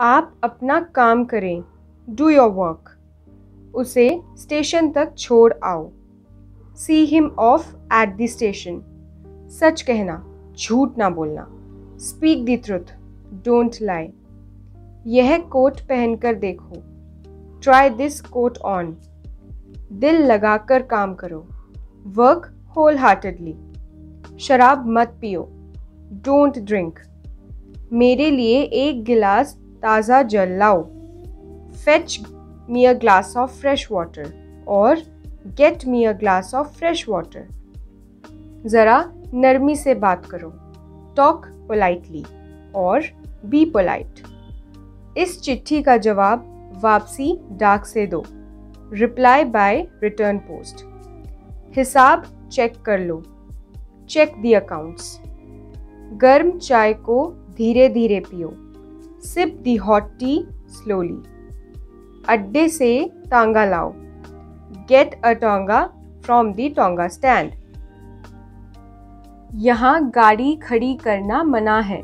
आप अपना काम करें। डू योर वर्क उसे स्टेशन तक छोड़ आओ। See him off at the station सच कहना, झूठ ना बोलना। Speak the truth don't lie यह कोट पहनकर देखो। ट्राई दिस कोट ऑन दिल लगाकर काम करो। वर्क होल हार्टेडली शराब मत पियो। डोंट ड्रिंक मेरे लिए एक गिलास ताज़ा जल लाओ। Fetch me a glass of fresh water और get me a glass of fresh water ज़रा नरमी से बात करो। टॉक पोलाइटली और बी पोलाइट इस चिट्ठी का जवाब वापसी डाक से दो। रिप्लाई बाय रिटर्न पोस्ट हिसाब चेक कर लो। चेक दी अकाउंट्स गर्म चाय को धीरे धीरे पियो। Sip the hot tea slowly. अड्डे से टांगा लाओ। Get a tonga from the tonga stand यहाँ गाड़ी खड़ी करना मना है।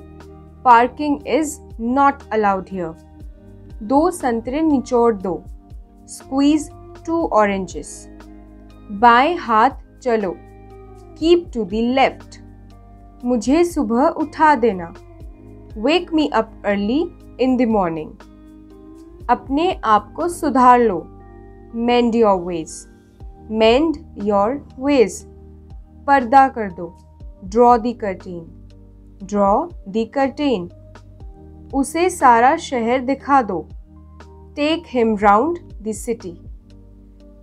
Parking is not allowed here दो संतरे निचोड़ दो। स्क्वीज टू ऑरेंजेस बाएँ हाथ चलो। कीप टू दी लेफ़्ट मुझे सुबह उठा देना। Wake me up early in the morning अपने आप को सुधार लो. Mend your ways mend your ways पर्दा कर दो. Draw the curtain draw the curtain उसे सारा शहर दिखा दो. Take him round the city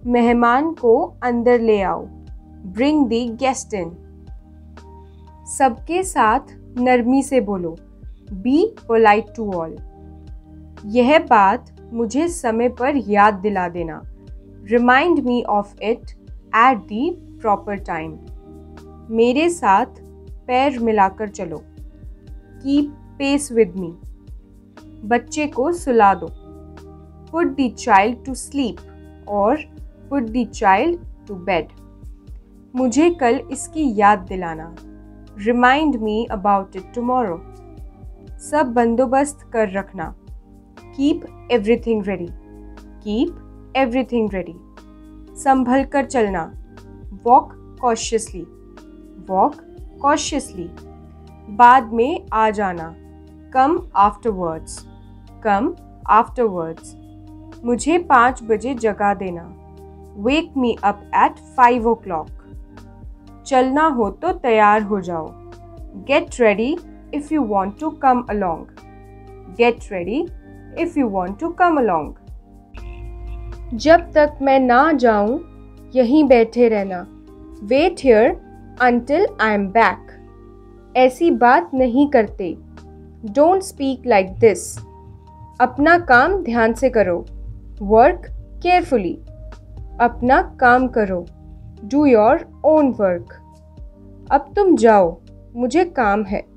मेहमान को अंदर ले आओ. ब्रिंग दी गेस्ट इन सबके साथ नरमी से बोलो. Be polite to all. यह बात मुझे समय पर याद दिला देना। Remind me of it at the proper time मेरे साथ पैर मिलाकर चलो। कीप पेस विद मी बच्चे को सुला दो। Put the child to sleep और put the child to bed मुझे कल इसकी याद दिलाना। Remind me about it tomorrow सब बंदोबस्त कर रखना। Keep everything ready keep everything ready संभल कर चलना। वॉक कॉशियसली वॉक कॉशियसली बाद में आ जाना। कम आफ्टरवर्ड्स कम आफ्टरवर्ड्स मुझे पाँच बजे जगा देना। Wake me up at five o'clock चलना हो तो तैयार हो जाओ। Get ready if you want to come along get ready if you want to come along जब तक मैं ना जाऊँ, यहीं बैठे रहना। Wait here until I am back ऐसी बात नहीं करते। डोंट स्पीक लाइक दिस अपना काम ध्यान से करो। वर्क केयरफुली अपना काम करो। डू योर ओन वर्क अब तुम जाओ। मुझे काम है।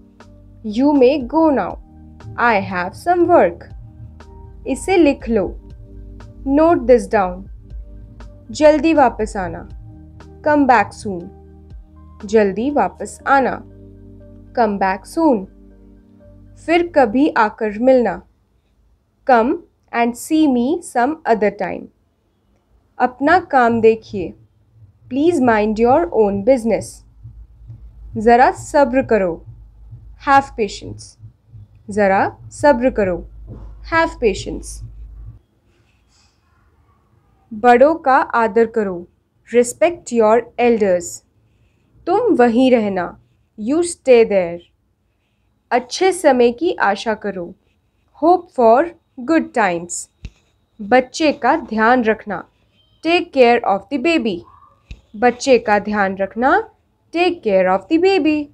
You may go now I have some work इसे लिख लो. नोट दिस डाउन जल्दी वापस आना. कम बैक सून जल्दी वापस आना. कम बैक सून फिर कभी आकर मिलना. Come and see me some other time अपना काम देखिए. Please mind your own business ज़रा सब्र करो. हैव पेशेंस ज़रा सब्र करो हैव पेशेंस बड़ों का आदर करो. रिस्पेक्ट योर एल्डर्स तुम वहीं रहना. यू स्टे देयर अच्छे समय की आशा करो. होप फॉर गुड टाइम्स बच्चे का ध्यान रखना. Take care of the baby बच्चे का ध्यान रखना. Take care of the baby